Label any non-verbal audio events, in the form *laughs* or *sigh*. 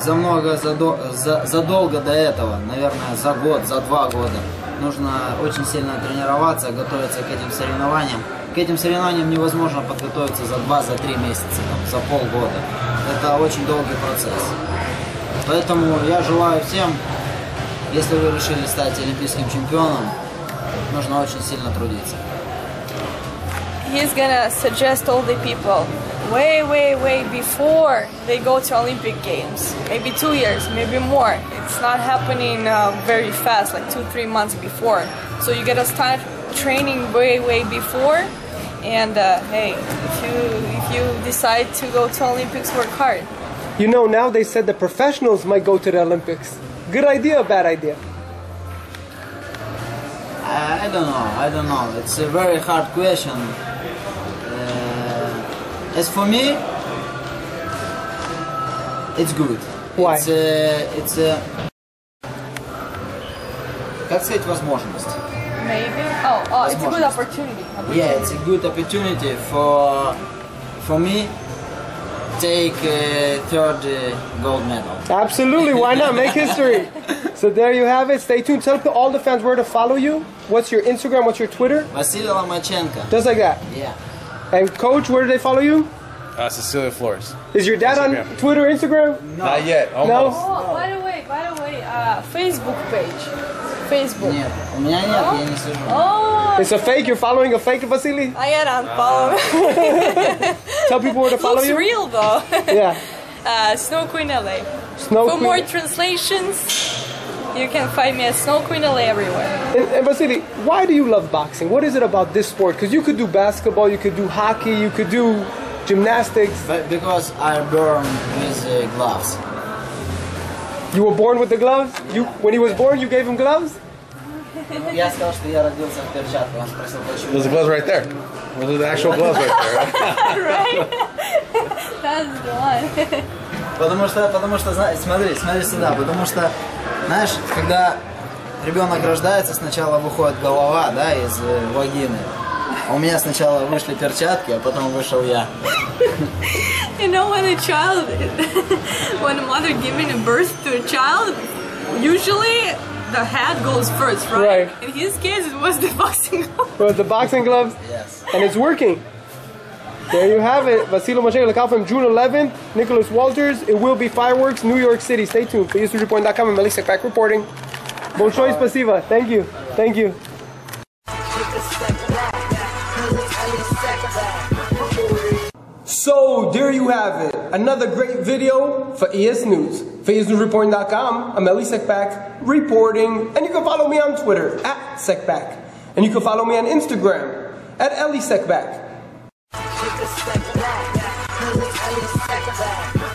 за много, задо- за- задолго до этого, наверное, за год, за два года. Нужно очень сильно тренироваться, готовиться к этим соревнованиям. К этим соревнованиям невозможно подготовиться за два, за три месяца, там, за полгода. Это очень долгий процесс. Поэтому я желаю всем, если вы решили стать олимпийским чемпионом, нужно очень сильно трудиться. He's gonna suggest all the people way, way, way before they go to Olympic Games. Maybe two years, maybe more. It's not happening uh, very fast, like two, three months before. So you gotta start training way, way before. And uh, hey, if you if you decide to go to Olympics, work hard. You know, now they said the professionals might go to the Olympics. Good idea, bad idea? I don't know. I don't know. It's a very hard question. Uh, as for me, it's good. Why? It's a, it's a как сказать возможность? Maybe. Oh, oh it's a good opportunity. opportunity. Yeah, it's a good opportunity for for me take a third uh, gold medal. Absolutely. Why not make *laughs* history? So there you have it. Stay tuned. Tell all the fans where to follow you. What's your Instagram? What's your Twitter? Vasily Lomachenko. Just like that. Yeah. And coach, where do they follow you? Uh, Cecilia Flores. Is your dad Instagram. on Twitter, Instagram? No. Not yet. Almost. No. Oh, by the way, by the way, uh, Facebook page. Facebook. Yeah. Oh. It's a fake. You're following a fake, Vasily. I am uh, following. *laughs* Tell people where to follow Looks you. It's real though. yeah. *laughs* Uh, Snow Queen LA. Snow For Queen. more translations. you can find me at Snow Queen LA everywhere. And, and Vasily, why do you love boxing? What is it about this sport? Because you could do basketball, you could do hockey, you could do gymnastics. But because I burn with uh, gloves. You were born with the gloves. You, when he was born, you gave him gloves. *laughs* Я сказал, что я родился в перчатках. Он спросил, почему. There's the gloves right there. Those are the actual gloves right there. *laughs* right? That's *laughs* the one. Потому что, потому что, смотри, смотри сюда, потому что, знаешь, когда ребенок рождается, сначала выходит голова, да, из э, вагины. А у меня сначала вышли перчатки, а потом вышел я. you know, when a child, when a mother giving a birth to a child, usually the head goes first, right? Right. In his case, it was the boxing glove. With the boxing gloves, Yes. and it's working. There you have it. Vasilo Moshe look out from June 11th. Nicholas Walters. It will be fireworks, New York City. Stay tuned for EsNewsReport.com and Melissa Pack reporting. Bolshoi Spasiva. Thank you. Thank you. So there you have it. Another great video for ES News. For ESNewsReporting.com, I'm Elie Seckbach reporting. And you can follow me on Twitter at Seckbach. And you can follow me on Instagram at Elie Seckbach. Take a step back, cause it's Elie Seckbach.